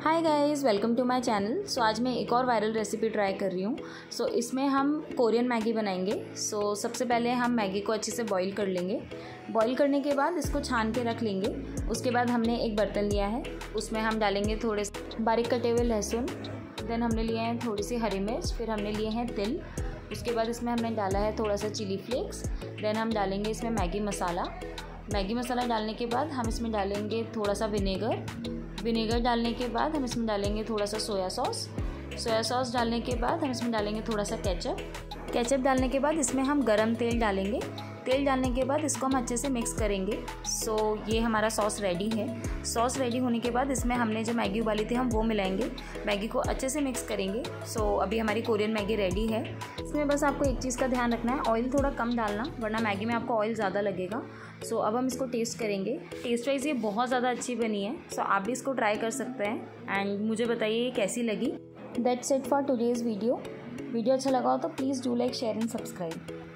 Hi guys welcome to my channel so आज मैं एक और वायरल रेसिपी ट्राई कर रही हूँ। सो so, इसमें हम कोरियन मैगी बनाएँगे। सो so, सबसे पहले हम मैगी को अच्छे से बॉईल कर लेंगे। बॉईल करने के बाद इसको छान के रख लेंगे। उसके बाद हमने एक बर्तन लिया है। उसमें हम डालेंगे थोड़े बारीक कटे हुए लहसुन। देन हमने लिए हैं थोड़ी सी हरी मिर्च। फिर हमने लिए हैं तिल। उसके बाद इसमें हमने डाला है थोड़ा सा चिली फ्लेक्स देन हम डालेंगे इसमें मैगी मसाला। मैगी मसाला डालने के बाद हम इसमें डालेंगे थोड़ा सा विनेगर। विनेगर डालने के बाद हम इसमें डालेंगे थोड़ा सा सोया सॉस। सोया सॉस डालने के बाद हम इसमें डालेंगे थोड़ा सा कैचअप कैचअप डालने के बाद इसमें हम गरम तेल डालेंगे। तेल डालने के बाद इसको हम अच्छे से मिक्स करेंगे। सो so, ये हमारा सॉस रेडी है। सॉस रेडी होने के बाद इसमें हमने जो मैगी उबाली थी हम वो मिलाएँगे। मैगी को अच्छे से मिक्स करेंगे। सो so, अभी हमारी कोरियन मैगी रेडी है। इसमें बस आपको एक चीज़ का ध्यान रखना है ऑयल थोड़ा कम डालना वरना मैगी में आपको ऑयल ज़्यादा लगेगा। सो so, अब हम इसको टेस्ट करेंगे। टेस्ट वाइज ये बहुत ज़्यादा अच्छी बनी है। सो so, आप भी इसको ट्राई कर सकते हैं। एंड मुझे बताइए कैसी लगी। That's it for today's video video अच्छा लगा हो तो please do like share and subscribe